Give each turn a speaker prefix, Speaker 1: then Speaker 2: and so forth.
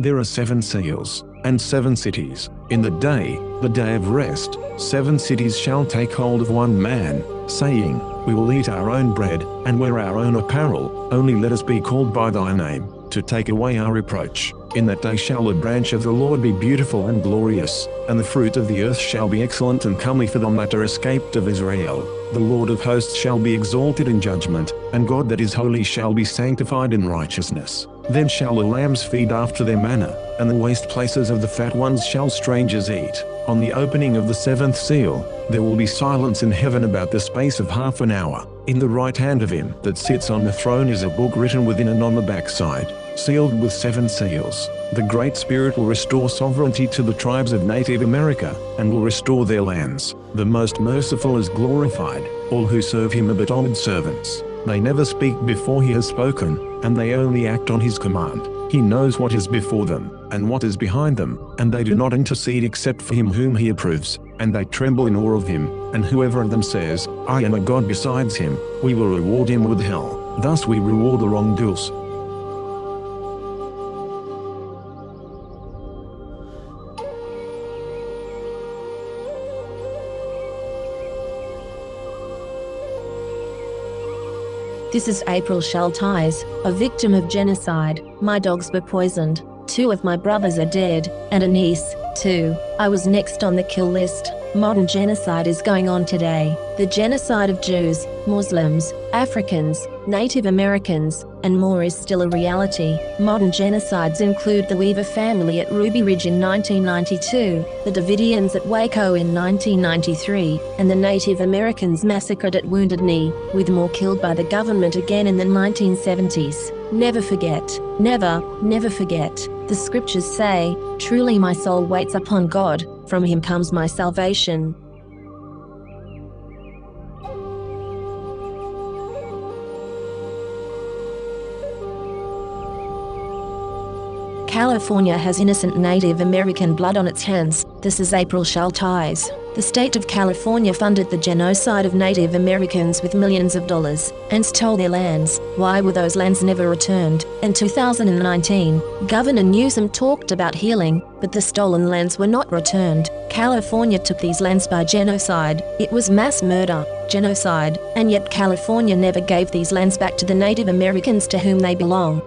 Speaker 1: There are seven seals, and seven cities. In the day, the day of rest, seven cities shall take hold of one man, saying, We will eat our own bread, and wear our own apparel, only let us be called by thy name, to take away our reproach. In that day shall the branch of the Lord be beautiful and glorious, and the fruit of the earth shall be excellent and comely for them that are escaped of Israel. The Lord of hosts shall be exalted in judgment, and God that is holy shall be sanctified in righteousness. Then shall the lambs feed after their manner, and the waste places of the fat ones shall strangers eat. On the opening of the seventh seal, there will be silence in heaven about the space of half an hour. In the right hand of him that sits on the throne is a book written within and on the backside, sealed with seven seals. The Great Spirit will restore sovereignty to the tribes of Native America, and will restore their lands. The Most Merciful is glorified, all who serve him are but honored servants. They never speak before he has spoken, and they only act on his command. He knows what is before them, and what is behind them, and they do not intercede except for him whom he approves, and they tremble in awe of him, and whoever of them says, I am a god besides him, we will reward him with hell. Thus we reward the wrongdoers.
Speaker 2: This is April Schulthies, a victim of genocide. My dogs were poisoned. Two of my brothers are dead, and a niece, too. I was next on the kill list. Modern genocide is going on today. The genocide of Jews, Muslims, Africans, Native Americans, and more is still a reality. Modern genocides include the Weaver family at Ruby Ridge in 1992, the Davidians at Waco in 1993, and the Native Americans massacred at Wounded Knee, with more killed by the government again in the 1970s. Never forget, never, never forget. The scriptures say, Truly my soul waits upon God, from him comes my salvation. California has innocent Native American blood on its hands. This is April Schulthies. The state of California funded the genocide of Native Americans with millions of dollars and stole their lands. Why were those lands never returned? In 2019, Governor Newsom talked about healing, but the stolen lands were not returned. California took these lands by genocide. It was mass murder, genocide, and yet California never gave these lands back to the Native Americans to whom they belong.